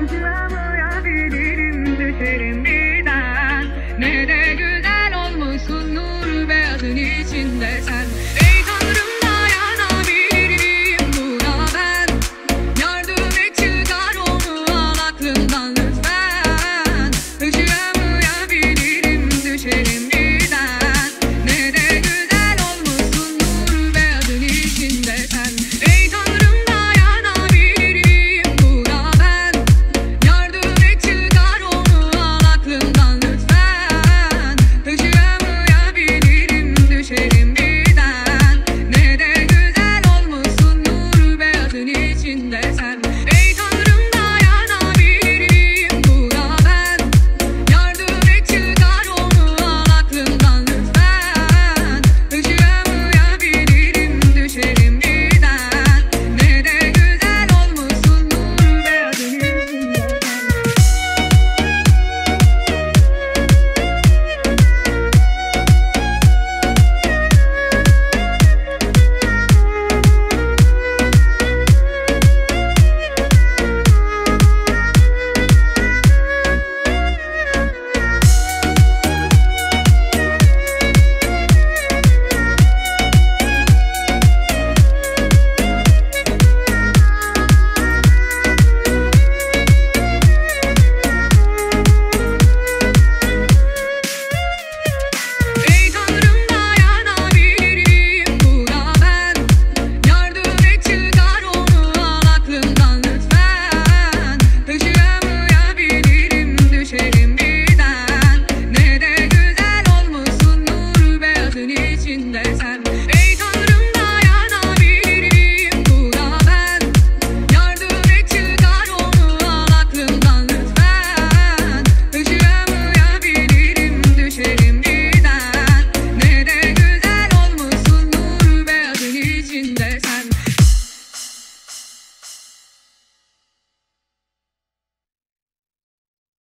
Hızlanmayabilirim düşerim birden. Ne de güzel olmuşsun nur beyazın içinde sen.